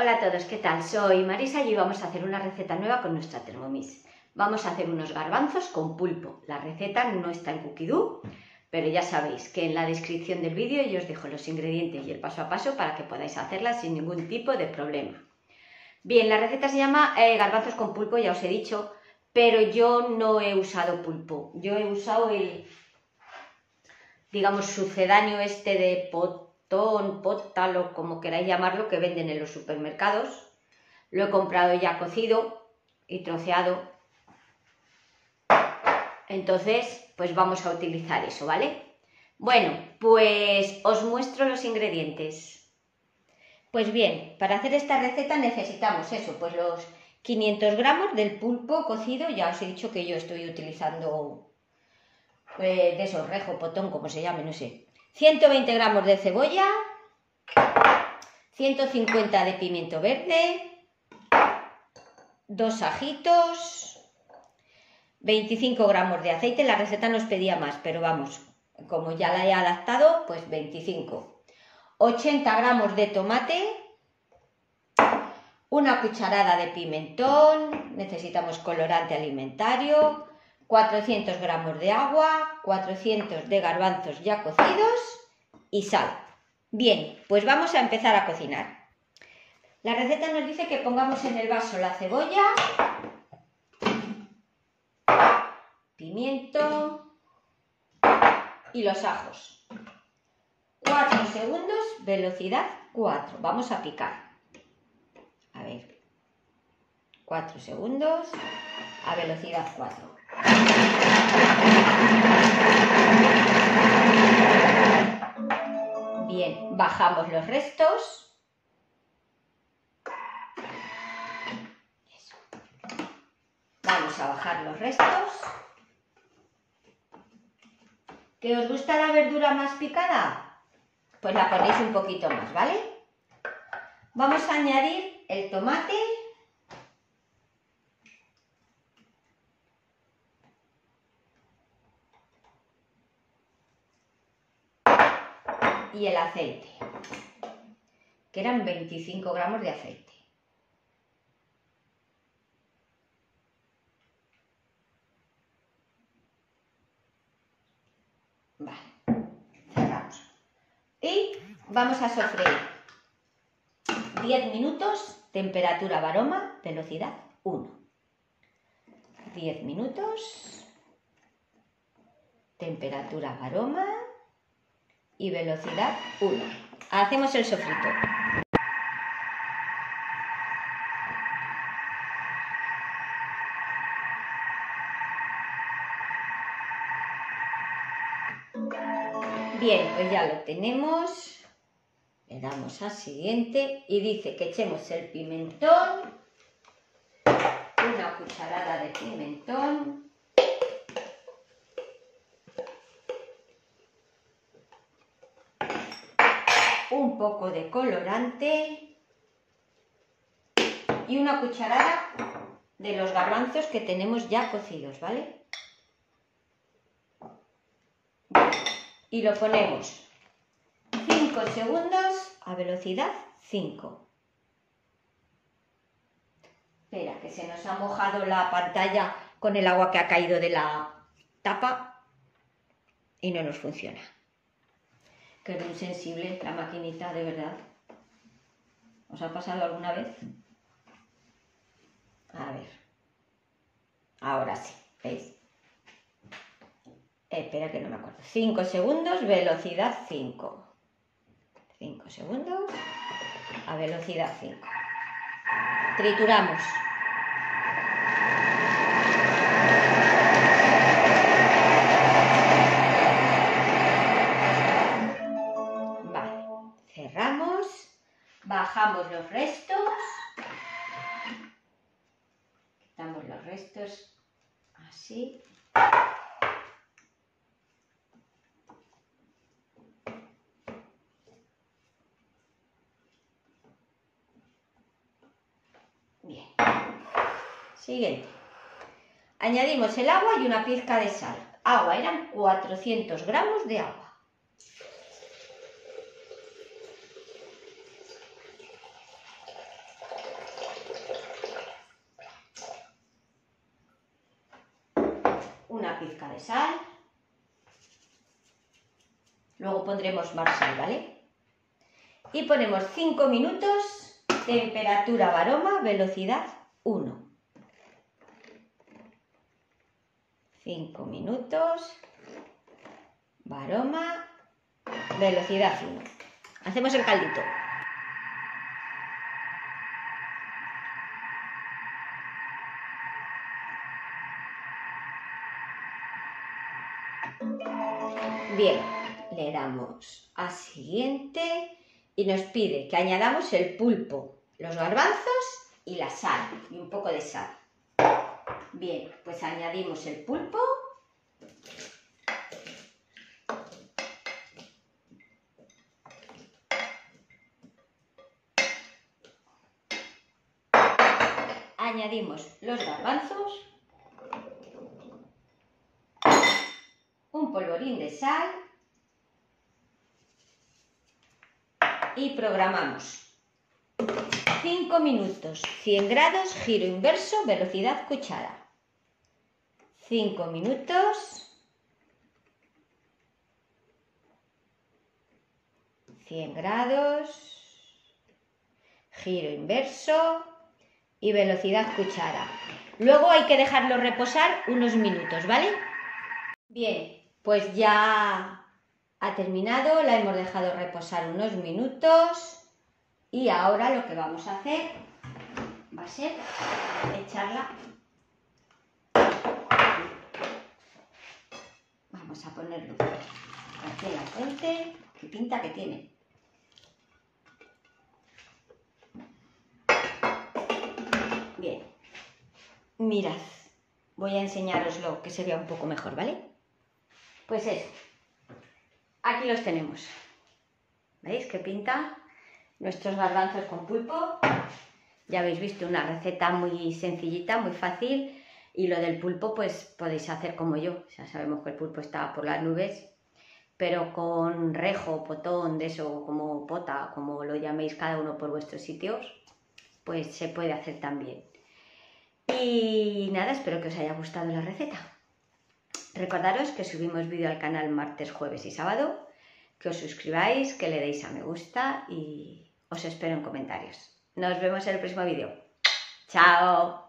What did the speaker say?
Hola a todos, ¿qué tal? Soy Marisa y hoy vamos a hacer una receta nueva con nuestra Thermomix. Vamos a hacer unos garbanzos con pulpo. La receta no está en Cookidoo, pero ya sabéis que en la descripción del vídeo yo os dejo los ingredientes y el paso a paso para que podáis hacerla sin ningún tipo de problema. Bien, la receta se llama eh, garbanzos con pulpo, ya os he dicho, pero yo no he usado pulpo. Yo he usado el, digamos, sucedáneo este de pot ton, pótalo, como queráis llamarlo, que venden en los supermercados. Lo he comprado ya cocido y troceado. Entonces, pues vamos a utilizar eso, ¿vale? Bueno, pues os muestro los ingredientes. Pues bien, para hacer esta receta necesitamos eso, pues los 500 gramos del pulpo cocido, ya os he dicho que yo estoy utilizando eh, de esos rejo, potón, como se llame, no sé, 120 gramos de cebolla, 150 de pimiento verde, dos ajitos, 25 gramos de aceite. La receta nos pedía más, pero vamos, como ya la he adaptado, pues 25. 80 gramos de tomate, una cucharada de pimentón, necesitamos colorante alimentario, 400 gramos de agua, 400 de garbanzos ya cocidos y sal. Bien, pues vamos a empezar a cocinar. La receta nos dice que pongamos en el vaso la cebolla, pimiento y los ajos. 4 segundos, velocidad 4. Vamos a picar. A ver. 4 segundos a velocidad 4. Bien, bajamos los restos. Vamos a bajar los restos. ¿Que os gusta la verdura más picada? Pues la ponéis un poquito más, ¿vale? Vamos a añadir el tomate y el aceite, que eran 25 gramos de aceite. Vale, cerramos. Y vamos a sofreír 10 minutos, temperatura varoma, velocidad 1. 10 minutos, temperatura varoma y velocidad 1. Hacemos el sofrito. Bien, pues ya lo tenemos. Le damos a siguiente y dice que echemos el pimentón, una cucharada de pimentón, un poco de colorante y una cucharada de los garbanzos que tenemos ya cocidos, ¿vale? Y lo ponemos 5 segundos a velocidad 5. Espera, que se nos ha mojado la pantalla con el agua que ha caído de la tapa y no nos funciona quedó insensible la maquinita, de verdad. ¿Os ha pasado alguna vez? A ver. Ahora sí, ¿veis? Espera que no me acuerdo. 5 segundos, velocidad 5. 5 segundos a velocidad 5. Trituramos. Bajamos los restos, quitamos los restos así. Bien. Siguiente. Añadimos el agua y una pizca de sal. Agua, eran 400 gramos de agua. Una pizca de sal. Luego pondremos más sal, ¿vale? Y ponemos 5 minutos, temperatura varoma, velocidad 1. 5 minutos, varoma, velocidad 1. Hacemos el caldito. Bien, le damos a siguiente y nos pide que añadamos el pulpo, los garbanzos y la sal y un poco de sal. Bien, pues añadimos el pulpo. Añadimos los garbanzos. Un polvorín de sal. Y programamos. 5 minutos, 100 grados, giro inverso, velocidad cuchara. 5 minutos. 100 grados, giro inverso y velocidad cuchara. Luego hay que dejarlo reposar unos minutos, ¿vale? Bien, pues ya ha terminado, la hemos dejado reposar unos minutos. Y ahora lo que vamos a hacer va a ser echarla. Vamos a ponerlo aquí en la frente. Qué pinta que tiene. Bien. Mirad. Voy a enseñaroslo que se vea un poco mejor, ¿vale? Pues eso. Aquí los tenemos. ¿Veis qué pinta? nuestros garbanzos con pulpo. Ya habéis visto una receta muy sencillita, muy fácil. Y lo del pulpo, pues podéis hacer como yo. Ya sabemos que el pulpo está por las nubes, pero con rejo, potón, de eso, como pota, como lo llaméis cada uno por vuestros sitios, pues se puede hacer también. Y nada, espero que os haya gustado la receta. Recordaros que subimos vídeo al canal martes, jueves y sábado, que os suscribáis, que le deis a me gusta y os espero en comentarios. Nos vemos en el próximo vídeo. ¡Chao!